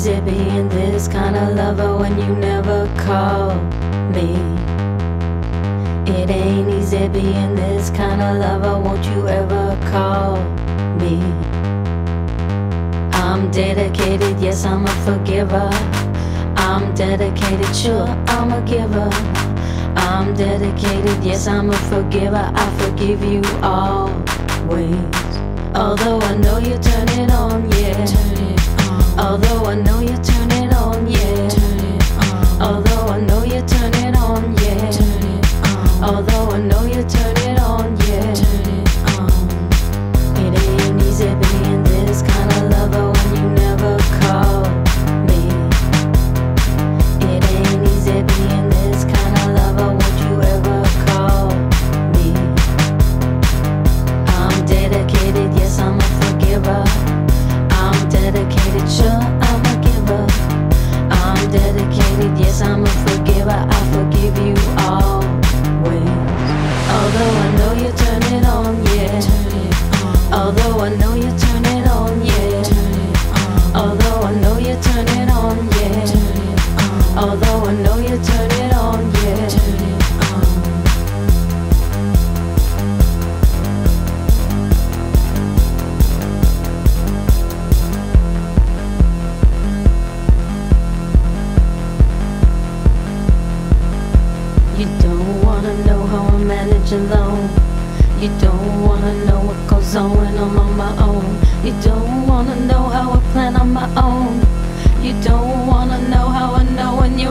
easy being this kind of lover when you never call me. It ain't easy being this kind of lover, won't you ever call me? I'm dedicated, yes, I'm a forgiver. I'm dedicated, sure, I'm a giver. I'm dedicated, yes, I'm a forgiver. I forgive you always. Although I know you turn it. Although I know you turn it on, yeah. Although I know you turn it on, yeah. Although I know you turn it on, yeah. It ain't easy being this kind of lover when you never call me. It ain't easy being this kind of lover. Won't you ever call me? I'm dedicated, yes, I'm a forgiver. Although I know you turn it on, yeah. Although I know you turn it on, yeah. Although I know you turn it on, yeah. Although I know you turn it on, yeah. You don't wanna know how I manage alone. You don't wanna know what goes on when I'm on my own. You don't wanna know how I plan on my own. You don't wanna know how I know when you're